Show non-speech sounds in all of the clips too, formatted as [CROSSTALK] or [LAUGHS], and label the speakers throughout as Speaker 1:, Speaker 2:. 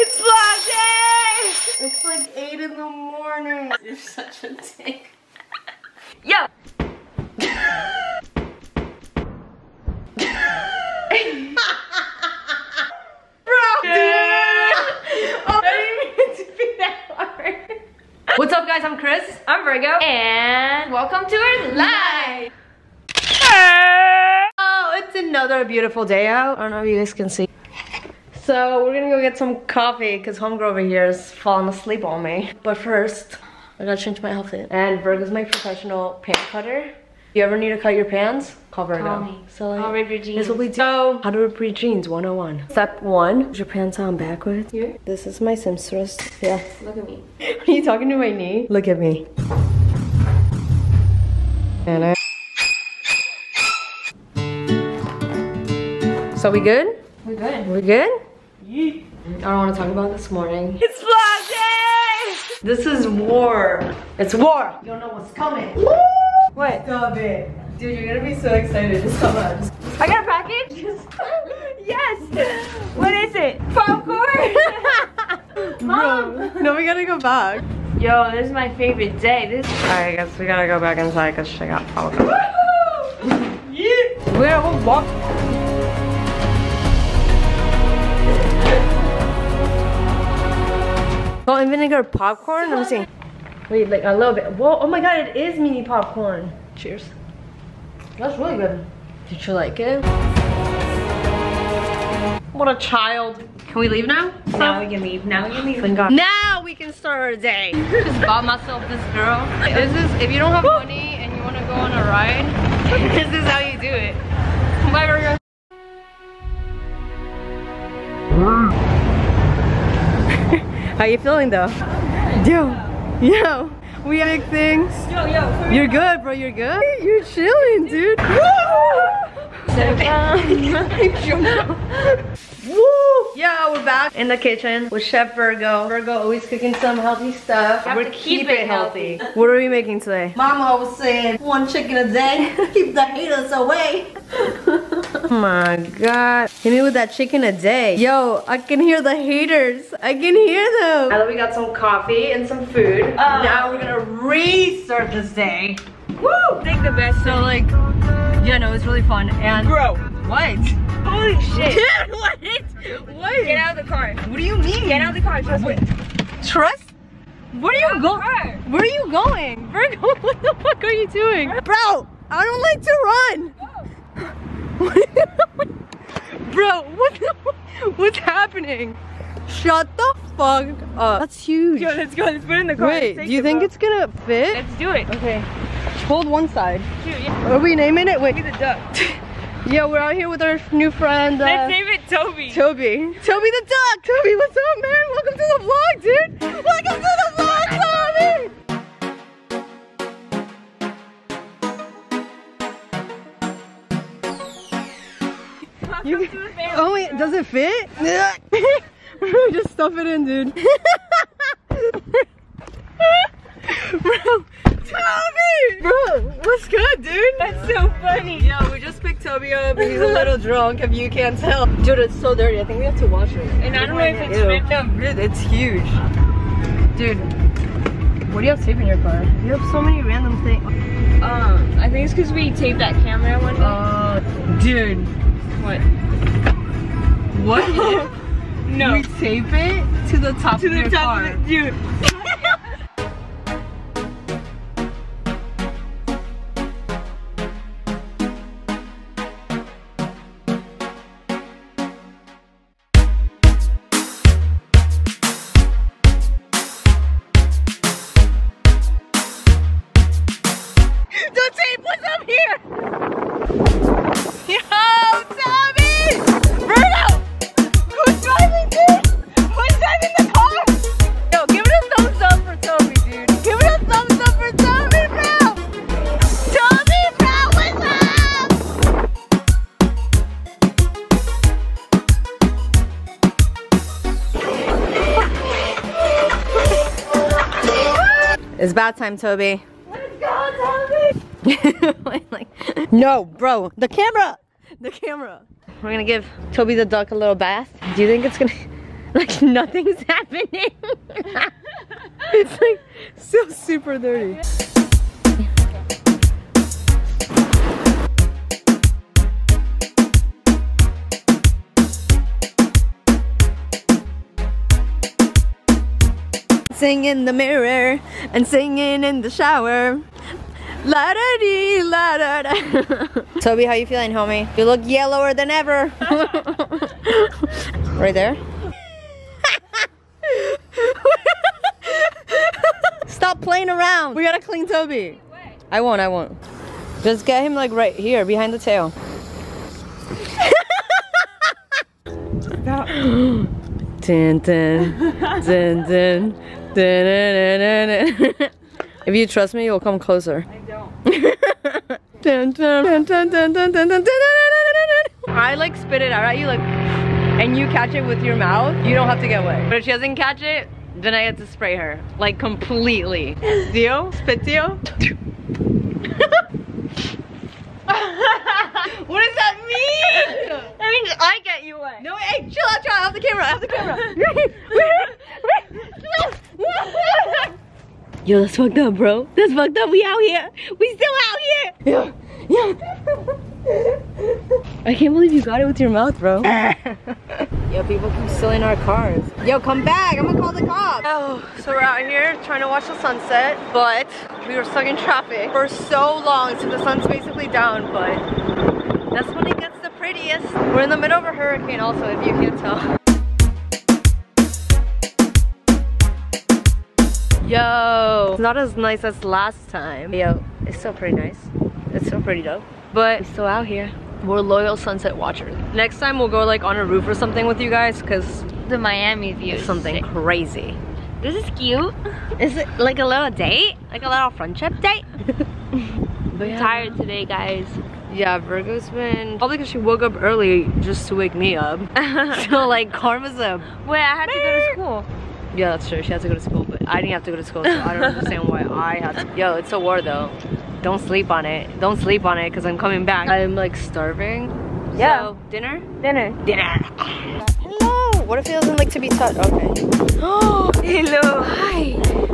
Speaker 1: It's vlog day!
Speaker 2: It's like 8 in the morning.
Speaker 1: You're such a dick. Yo! [LAUGHS] Bro! Oh, I didn't mean to be that hard. What's up guys, I'm Cris. I'm Virgo. And welcome to our live.
Speaker 2: Oh, it's another beautiful day out. I don't know if you guys can see. So we're gonna go get some coffee because homegirl over here is falling asleep on me. But first, I gotta change my outfit. And Virgo's my professional pants cutter. You ever need to cut your pants? Call Virgo.
Speaker 1: Call me.
Speaker 2: So like,
Speaker 1: I'll rip your jeans.
Speaker 2: This will be so how to rip your jeans 101. Step one, put your pants on backwards.
Speaker 1: Here?
Speaker 2: This is my seamstress. Yeah.
Speaker 1: Look at me. [LAUGHS]
Speaker 2: Are you talking to my knee? Look at me. And I So we good?
Speaker 1: We're good.
Speaker 2: We good? I don't want to talk about this morning.
Speaker 1: It's vlog day!
Speaker 2: This is war. It's war. You don't know what's coming.
Speaker 1: What?
Speaker 2: Stop it. Dude, you're gonna be so excited. Just come on. Just
Speaker 1: I got a package? [LAUGHS] yes! What is it? Popcorn? [LAUGHS] Mom!
Speaker 2: No, we gotta go back.
Speaker 1: Yo, this is my favorite day. This
Speaker 2: I guess we gotta go back inside because she got popcorn. [LAUGHS]
Speaker 1: yeah.
Speaker 2: We're gonna go Salt and vinegar popcorn? Let me see. Wait, like a little bit. Whoa, oh my god, it is mini popcorn. Cheers. That's really good. Did you like it? What a child. Can we leave now?
Speaker 1: Now we can leave. Now we can leave.
Speaker 2: Thank God. Now we can start our day. Just bought myself this girl. This is, if you don't have money and you want to go on a ride, [LAUGHS] this is how you do it. Bye. How you feeling though? Yo, yo, we big things.
Speaker 1: Yo, yo.
Speaker 2: You're good, bro. You're good. You're chilling, dude. [LAUGHS] Woo! Yeah, we're back in the kitchen with Chef Virgo. Virgo always cooking some healthy stuff.
Speaker 1: Have
Speaker 2: We're
Speaker 1: keep
Speaker 2: keeping
Speaker 1: it healthy.
Speaker 2: What are we making today?
Speaker 3: Mama was saying one chicken a day, [LAUGHS] keep the haters away.
Speaker 2: Oh my god. Hit me with that chicken a day. Yo, I can hear the haters. I can hear them. Now that we got some coffee and some food, uh, now we're gonna restart this day. Woo!
Speaker 1: Think the best.
Speaker 2: So like, yeah, no, it's really fun. And
Speaker 1: Bro.
Speaker 2: what?
Speaker 1: Holy shit.
Speaker 2: Dude, [LAUGHS] [LAUGHS] what? What?
Speaker 1: Get out of the car.
Speaker 2: What do you mean?
Speaker 1: Get out of the car. Trust me.
Speaker 2: Trust? Where are you going? Where are you going? Virgo, [LAUGHS] what the fuck are you doing? Bro, I don't like to run. [LAUGHS] Bro, what the, what's happening? Shut the fuck up. That's huge.
Speaker 1: Yo, let's go. Let's put it in the car.
Speaker 2: Wait, do you
Speaker 1: take
Speaker 2: think
Speaker 1: it,
Speaker 2: it's gonna fit?
Speaker 1: Let's do it.
Speaker 2: Okay. Hold one side.
Speaker 1: Shoot, yeah.
Speaker 2: Are we naming it? Wait.
Speaker 1: Be the duck. [LAUGHS]
Speaker 2: Yeah, we're out here with our new friend. Uh,
Speaker 1: Let's name it Toby.
Speaker 2: Toby. Toby the duck. Toby, what's up, man? Welcome to the vlog, dude. Welcome to the You,
Speaker 1: family,
Speaker 2: oh wait, does it fit? [LAUGHS] Just stuff it in, dude. [LAUGHS] Bro, Toby! Bro, what's good, dude?
Speaker 1: That's so funny.
Speaker 2: Yeah, we just picked Toby up and he's a little [LAUGHS] drunk if you can't tell. Dude, it's so dirty. I think we have to wash it.
Speaker 1: And I don't know if it's random.
Speaker 2: Dude, it's huge. Dude, what do you have tape in your car? You have so many random things.
Speaker 1: Um, I think it's because we taped that camera one day.
Speaker 2: Uh, dude,
Speaker 1: what?
Speaker 2: what [LAUGHS]
Speaker 1: No.
Speaker 2: we tape it to the top
Speaker 1: to
Speaker 2: of
Speaker 1: the
Speaker 2: your
Speaker 1: top
Speaker 2: car?
Speaker 1: of it, dude.
Speaker 2: About time, Toby.
Speaker 1: Let's go, Toby. [LAUGHS]
Speaker 2: like, no, bro, the camera, the camera. We're gonna give Toby the duck a little bath. Do you think it's gonna? [LAUGHS] Like nothing's [LAUGHS] happening. it's like so super dirty. Sing in the mirror and singing in the shower. La da dee, la da da. [LAUGHS] Toby, how you feeling, homie? You look yellower than ever. [LAUGHS] right there. Stop playing around. We gotta clean Toby. I won't, I won't. Just get him like right here, behind the tail. Dun, dun, dun, dun, [LAUGHS] if you trust me, you'll come closer. I don't. [LAUGHS] I like spit it out at you like, and you catch it with your mouth, you don't have to get wet. But if she doesn't catch it, then I get to spray her, like completely. [LAUGHS] Dio, Spit what does that mean? That means I get you wet. No, hey, chill out, chill out. I have the camera, I have the camera. Yo, that's fucked up, bro. That's fucked up. We out here. We still out here. Yeah, yeah. I can't believe you got it with your mouth, bro. [LAUGHS] Yo, people keep stealing our cars. Yo, come back. I'm gonna call the cops. Oh, so we're out here trying to watch the sunset, but we were stuck in traffic for so long, so the sun's basically down, but that's when it gets the prettiest. We're in the middle of a hurricane also, if you can't tell. Yo, it's not as nice as last time. Yo, it's still pretty nice. It's still pretty dope. But still out here. We're loyal sunset watchers. Next time we'll go like on a roof or something with you guys because
Speaker 1: The Miami view. is
Speaker 2: something
Speaker 1: sick.
Speaker 2: crazy.
Speaker 1: This is cute. [LAUGHS]
Speaker 2: Is it like a little date? Like a little friendship date? [LAUGHS] but
Speaker 1: I'm tired today, guys.
Speaker 2: Yeah, Virgo's been probably because she woke up early just to wake me up. [LAUGHS] so like Karma's a
Speaker 1: Wait, I had to go to school.
Speaker 2: yeah, that's true. She had to go to school, I didn't have to go to school, so I don't understand why I had to. Yo, it's a war though. Don't sleep on it. Don't sleep on it because I'm coming back. I'm like starving.
Speaker 1: Yeah.
Speaker 2: So, dinner?
Speaker 1: Dinner.
Speaker 2: Dinner. Hello. What if he doesn't like to be touched? Okay.
Speaker 1: Oh, [GASPS] hello.
Speaker 2: Hi.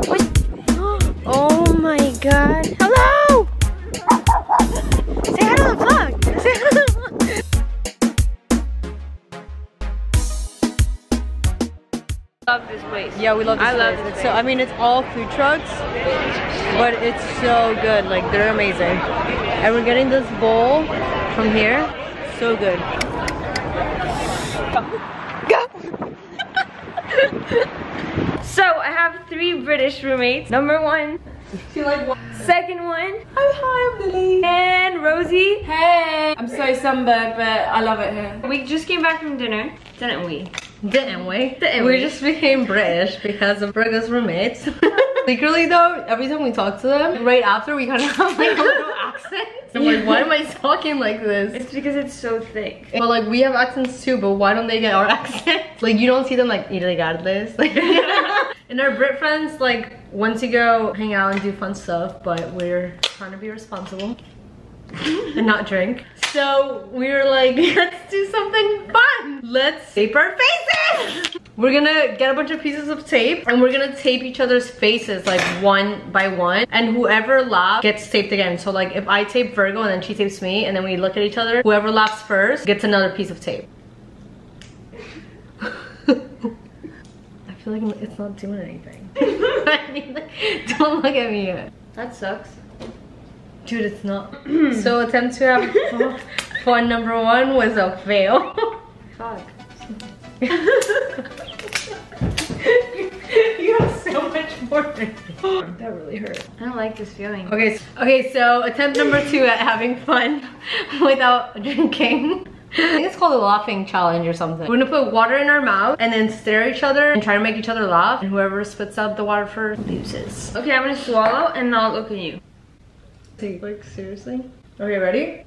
Speaker 2: What? [GASPS] Oh my god. Hello.
Speaker 1: Love this place.
Speaker 2: Yeah, we love this
Speaker 1: I love
Speaker 2: place.
Speaker 1: this
Speaker 2: It's so I mean it's all food trucks, but it's so good. Like they're amazing. And we're getting this bowl from here. So good. Go. [LAUGHS]
Speaker 1: So I have three British roommates. Number one. Second one.
Speaker 4: Oh, hi, I'm Lily.
Speaker 1: And Rosie.
Speaker 4: Hey. I'm so sunburned, but I love it here.
Speaker 1: We just came back from dinner, didn't we?
Speaker 2: Didn't we?
Speaker 1: Didn't
Speaker 2: we
Speaker 1: we?
Speaker 2: just became British because of Virgo's roommates. [LAUGHS] Secretly though, every time we talk to them, right after we kind of have like a little [LAUGHS] accent. I'm like, why am I talking like this?
Speaker 1: It's because it's so thick.
Speaker 2: But like we have accents too, but why don't they get our [LAUGHS] accent? Like you don't see them like irregardless. Like and our Brit friends like want to go hang out and do fun stuff, but we're trying to be responsible and not drink. So we were like, [LAUGHS] let's do something fun. Let's tape our faces. We're gonna get a bunch of pieces of tape and we're gonna tape each other's faces like one by one. And whoever laughs gets taped again. So like if I tape Virgo and then she tapes me and then we look at each other, whoever laughs first gets another piece of tape. [LAUGHS] I feel like it's not doing anything. [LAUGHS] Don't look at me yet. That sucks. Dude, it's not. [CLEARS THROAT] so attempt to have [LAUGHS] fun number one was a fail.
Speaker 1: Fuck. [LAUGHS]
Speaker 2: you have so much more than [GASPS] me. That really hurt.
Speaker 1: I don't like this feeling.
Speaker 2: Okay, so, okay, so attempt number two at having fun [LAUGHS] without drinking. I think it's called a laughing challenge or something. We're gonna put water in our mouth and then stare at each other and try to make each other laugh. And whoever spits out the water first loses.
Speaker 1: Okay, I'm gonna swallow and I'll look at you.
Speaker 2: Take like seriously. Okay, ready?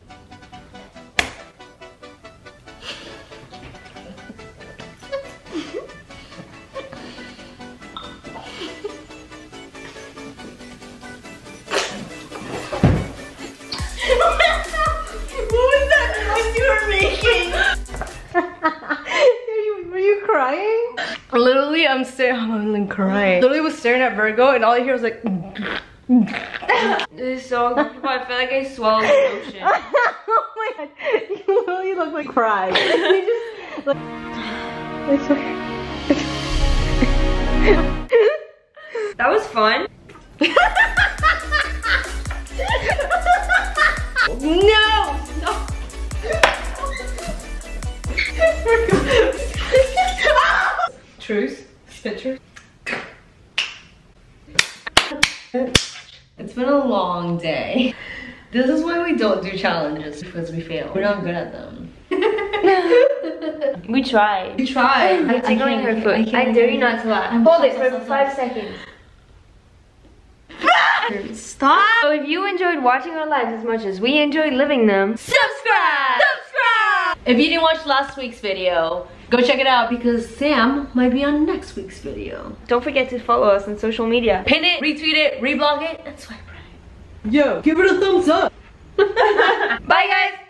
Speaker 2: [LAUGHS] Literally, I'm staring. [LAUGHS] I'm crying. Literally, was staring at Virgo, and all I hear was like. Mm.
Speaker 1: This is so uncomfortable. I feel like I swallowed the ocean. [LAUGHS]
Speaker 3: oh my god, you literally look like crying. [LAUGHS] you just, like, it's okay.
Speaker 1: That was fun.
Speaker 2: no, no. Truth, spit truth. [LAUGHS] It's been a long day. This is why we don't do challenges because we fail. We're not good at them. [LAUGHS]
Speaker 1: We try.
Speaker 2: We try.
Speaker 1: I'm tickling her foot. I, dare you not to laugh. Hold it for five seconds. [LAUGHS]
Speaker 2: Stop.
Speaker 1: So if you enjoyed watching our lives as much as we enjoyed living them! Subscribe!
Speaker 2: If you didn't watch last week's video, go check it out because Sam might be on next week's video.
Speaker 1: Don't forget to follow us on social media.
Speaker 2: Pin it, retweet it, reblog it, and swipe right.
Speaker 3: Yo, give it a thumbs up. [LAUGHS]
Speaker 1: Bye guys!